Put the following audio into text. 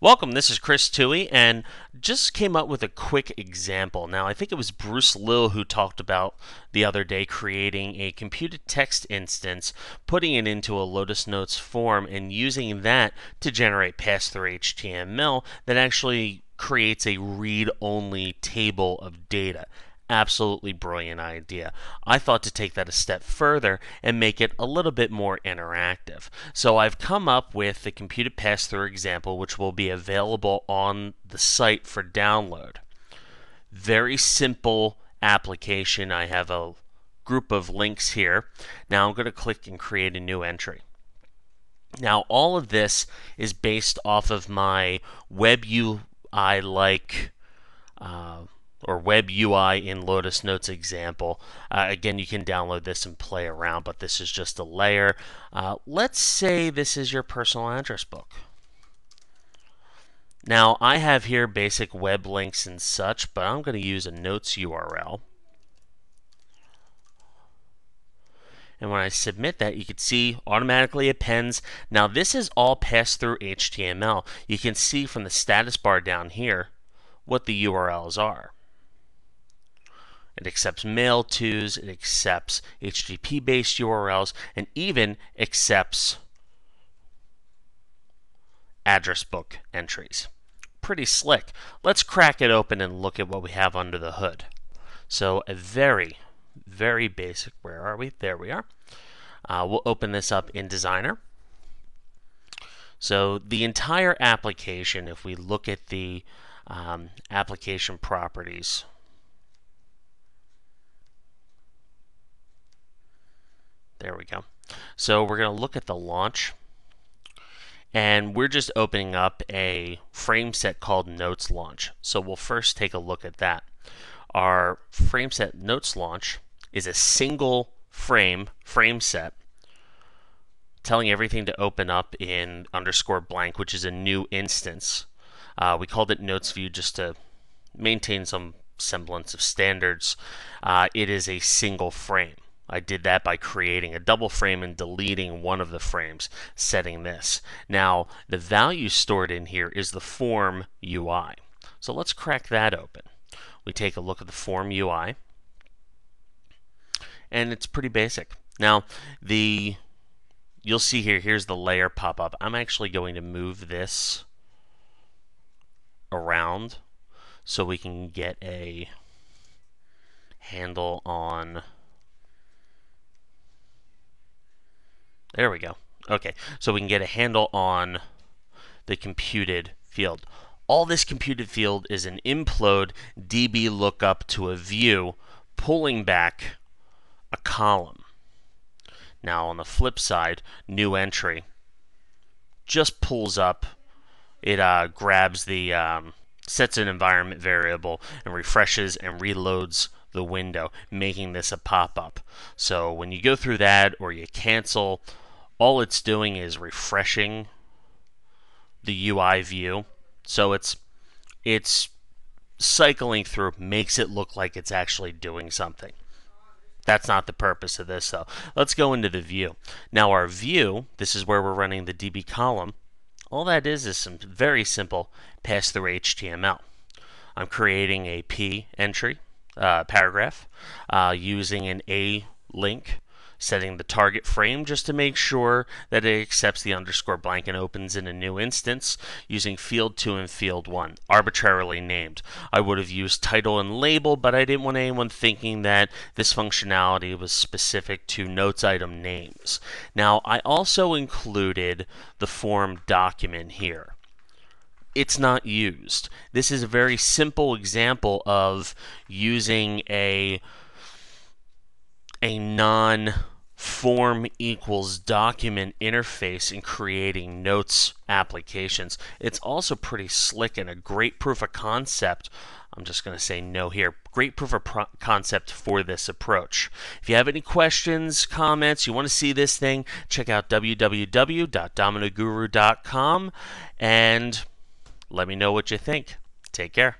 Welcome, this is Chris Toohey, and just came up with a quick example. Now, I think it was Bruce Lill who talked about the other day creating a computed text instance, putting it into a Lotus Notes form, and using that to generate pass through HTML that actually creates a read only table of data absolutely brilliant idea. I thought to take that a step further and make it a little bit more interactive. So I've come up with the computed pass-through example which will be available on the site for download. Very simple application. I have a group of links here. Now I'm going to click and create a new entry. Now all of this is based off of my web UI like uh, or web UI in Lotus Notes example. Uh, again, you can download this and play around, but this is just a layer. Uh, let's say this is your personal address book. Now, I have here basic web links and such, but I'm going to use a Notes URL. And when I submit that, you can see automatically appends. Now, this is all passed through HTML. You can see from the status bar down here what the URLs are. It accepts mail tos, it accepts HTTP based URLs, and even accepts address book entries. Pretty slick. Let's crack it open and look at what we have under the hood. So, a very, very basic, where are we? There we are. Uh, we'll open this up in Designer. So, the entire application, if we look at the um, application properties, There we go. So we're going to look at the launch. And we're just opening up a frame set called Notes Launch. So we'll first take a look at that. Our frame set Notes Launch is a single frame frame set telling everything to open up in underscore blank, which is a new instance. Uh, we called it Notes View just to maintain some semblance of standards. Uh, it is a single frame. I did that by creating a double frame and deleting one of the frames, setting this. Now, the value stored in here is the form UI. So let's crack that open. We take a look at the form UI, and it's pretty basic. Now, the you'll see here, here's the layer pop up. I'm actually going to move this around so we can get a handle on There we go. Okay, so we can get a handle on the computed field. All this computed field is an implode DB lookup to a view, pulling back a column. Now on the flip side, new entry just pulls up. It uh, grabs the um, sets an environment variable and refreshes and reloads the window, making this a pop-up. So when you go through that or you cancel all it's doing is refreshing the UI view. So it's it's cycling through makes it look like it's actually doing something. That's not the purpose of this though. Let's go into the view. Now our view, this is where we're running the DB column. All that is is some very simple pass-through HTML. I'm creating a P entry, uh, paragraph, uh, using an A link setting the target frame just to make sure that it accepts the underscore blank and opens in a new instance using field 2 and field 1, arbitrarily named. I would have used title and label, but I didn't want anyone thinking that this functionality was specific to notes item names. Now, I also included the form document here it's not used. This is a very simple example of using a a non form equals document interface in creating notes applications. It's also pretty slick and a great proof of concept. I'm just going to say no here. Great proof of concept for this approach. If you have any questions, comments, you want to see this thing, check out www.dominoguru.com and let me know what you think. Take care.